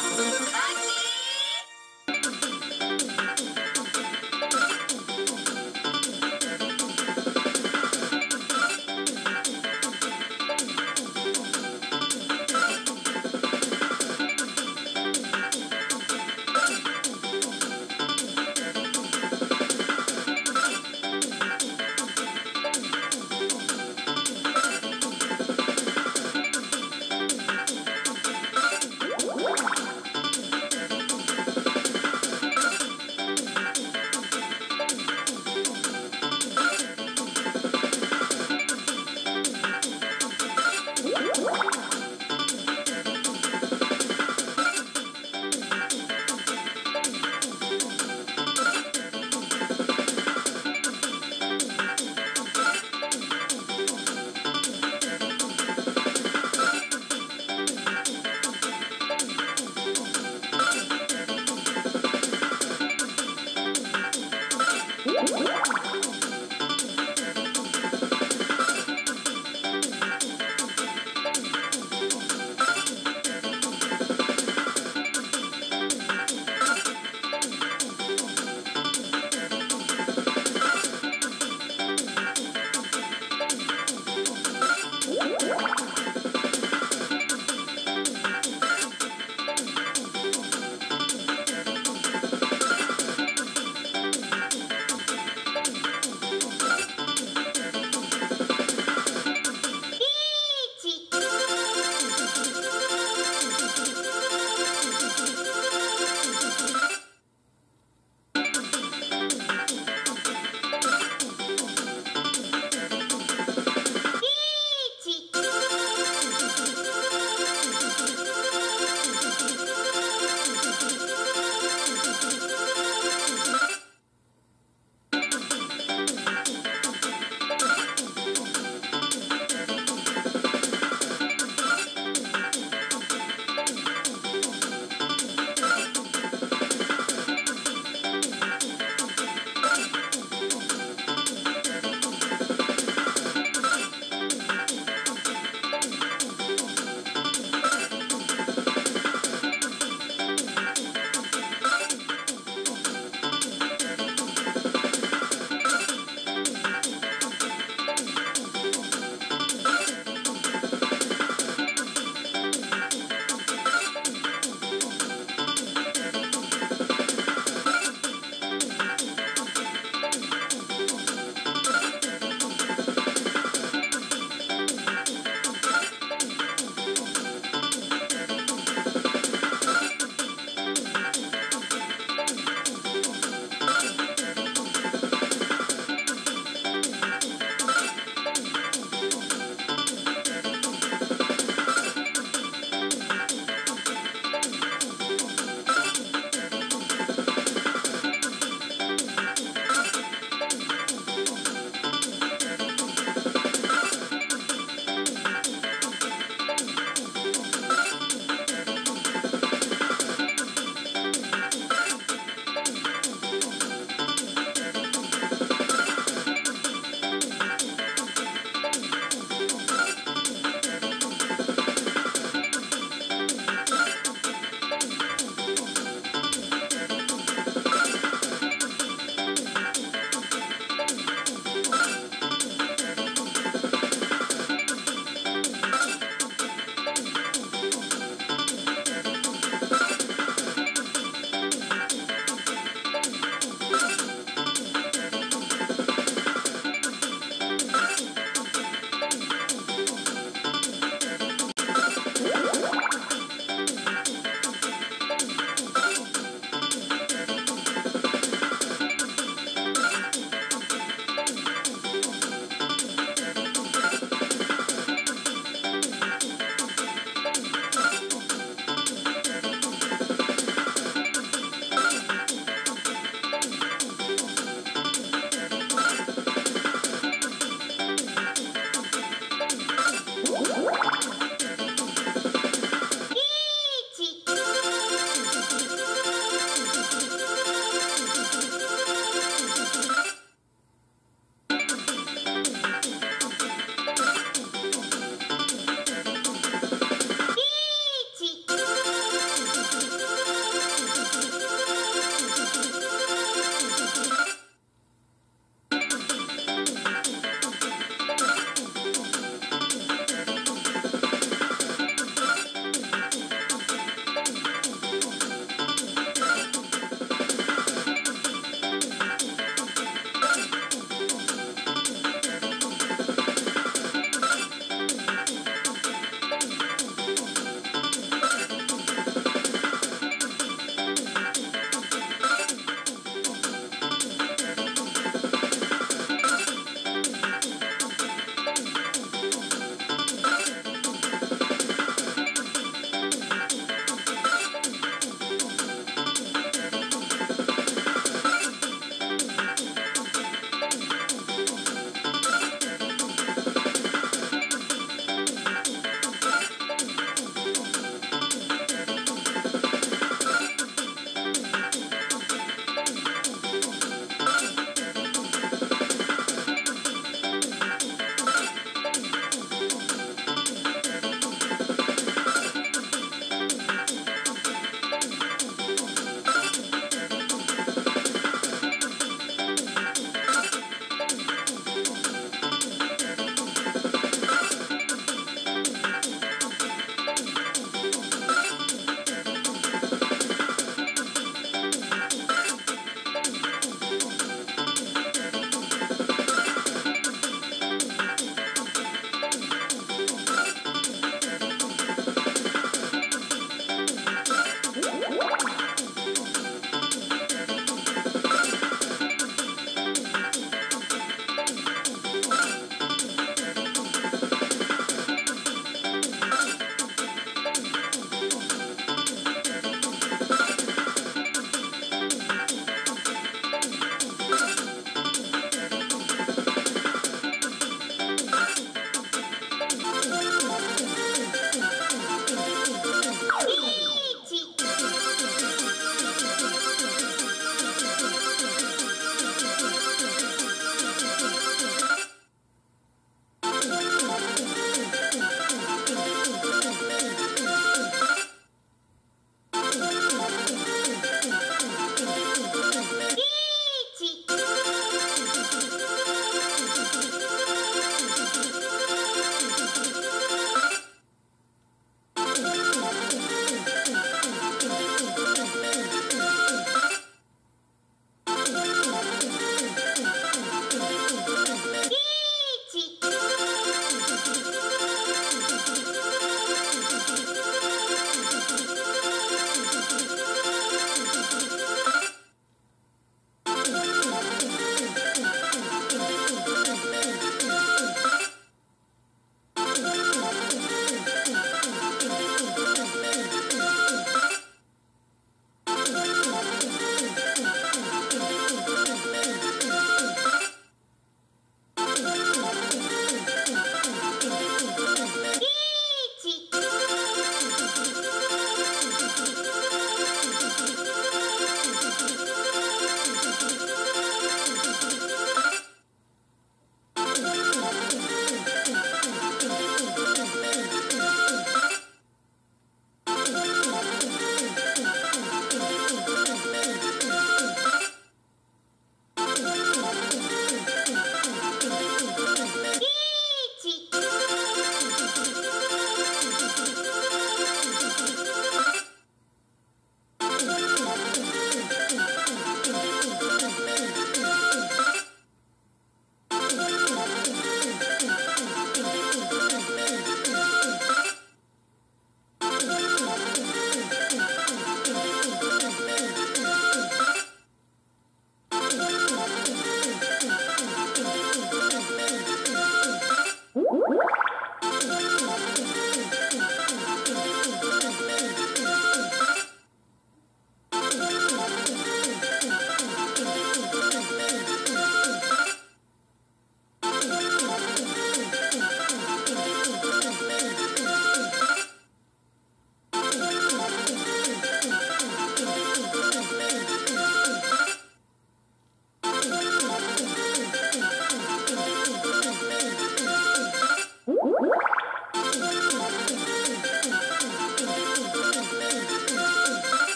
Bye. Boom, boom.